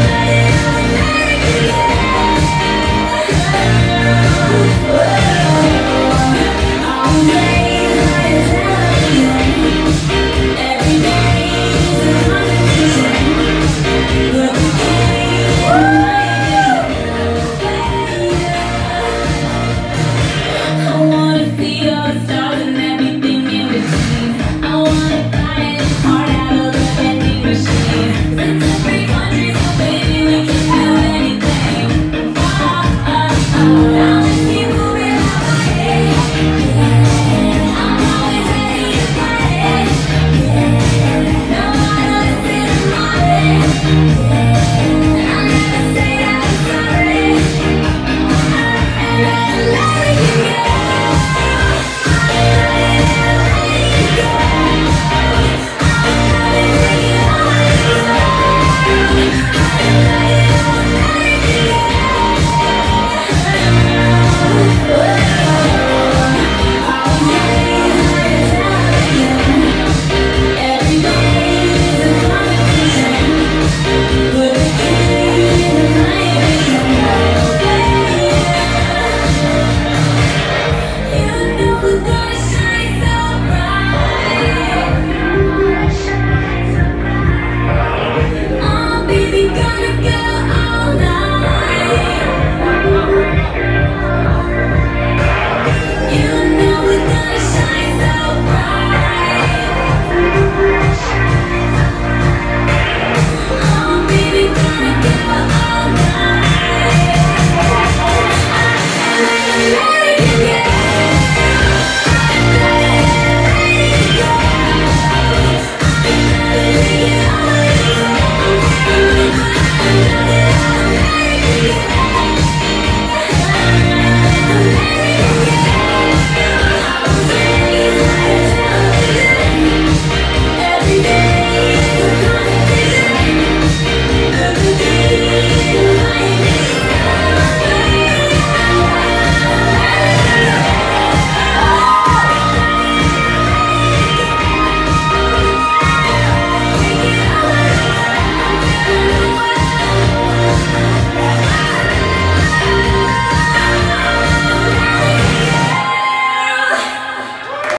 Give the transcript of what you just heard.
Everybody.